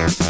Bye.